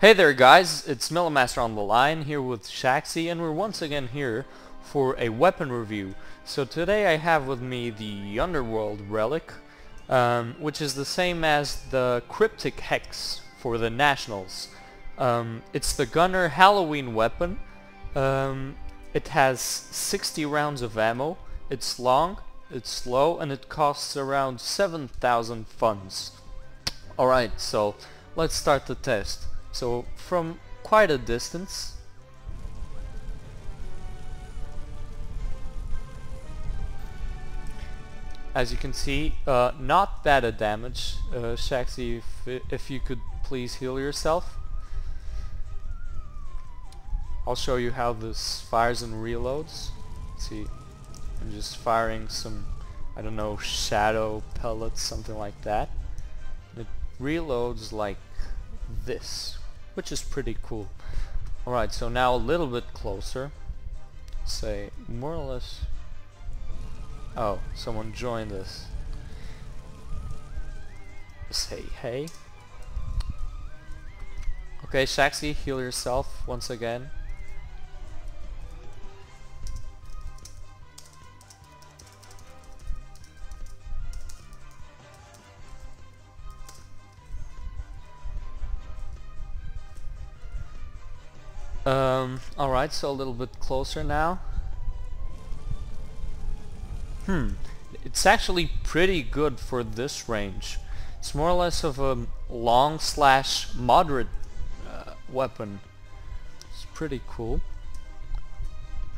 Hey there guys, it's Milamaster on the line here with Shaxi and we're once again here for a weapon review. So today I have with me the Underworld Relic, um, which is the same as the Cryptic Hex for the Nationals. Um, it's the Gunner Halloween weapon. Um, it has 60 rounds of ammo, it's long, it's slow, and it costs around 7,000 funds. Alright, so let's start the test. So from quite a distance. As you can see uh, not bad a damage uh, Shaxi if, if you could please heal yourself. I'll show you how this fires and reloads. Let's see. I'm just firing some I don't know shadow pellets something like that. It reloads like this, which is pretty cool. Alright, so now a little bit closer. Say, more or less... Oh, someone joined us. Say hey. Okay, Shaxi, heal yourself once again. Um, alright, so a little bit closer now. Hmm, it's actually pretty good for this range. It's more or less of a long slash moderate uh, weapon. It's pretty cool.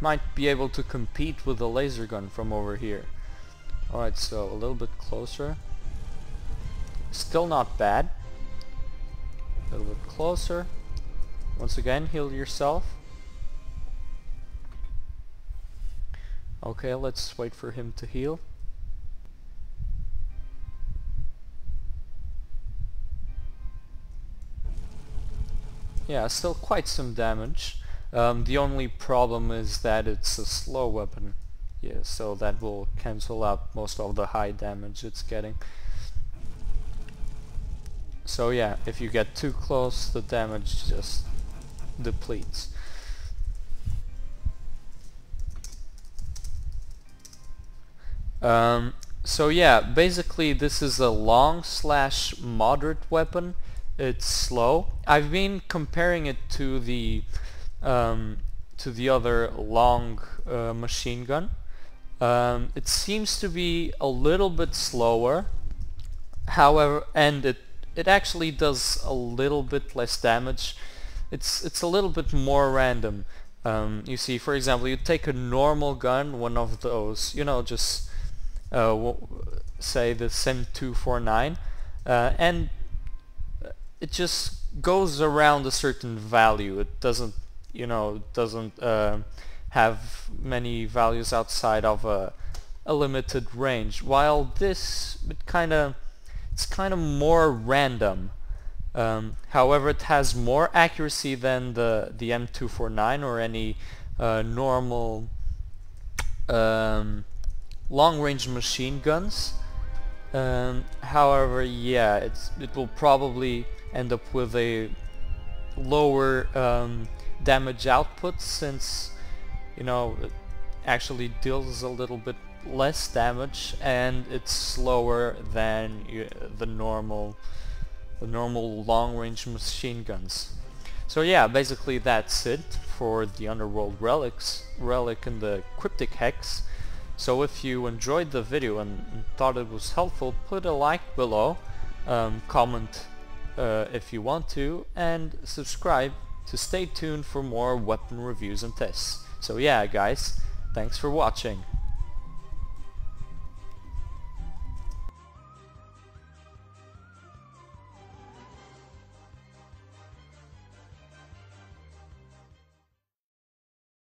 Might be able to compete with the laser gun from over here. Alright, so a little bit closer. Still not bad. A little bit closer. Once again, heal yourself. Okay, let's wait for him to heal. Yeah, still quite some damage. Um, the only problem is that it's a slow weapon. Yeah, so that will cancel out most of the high damage it's getting. So yeah, if you get too close, the damage just depletes. Um, so yeah, basically this is a long slash moderate weapon. It's slow. I've been comparing it to the um, to the other long uh, machine gun. Um, it seems to be a little bit slower. However, and it it actually does a little bit less damage it's it's a little bit more random. Um, you see, for example, you take a normal gun, one of those, you know, just uh, say the SIM249, uh, and it just goes around a certain value. It doesn't, you know, doesn't uh, have many values outside of a, a limited range. While this, it kind of, it's kind of more random. Um, however, it has more accuracy than the, the M249 or any uh, normal um, long-range machine guns. Um, however, yeah, it's, it will probably end up with a lower um, damage output since, you know, it actually deals a little bit less damage and it's slower than uh, the normal the normal long-range machine guns. So yeah, basically that's it for the Underworld Relics, Relic and the Cryptic Hex. So if you enjoyed the video and thought it was helpful, put a like below, um, comment uh, if you want to, and subscribe to stay tuned for more weapon reviews and tests. So yeah guys, thanks for watching.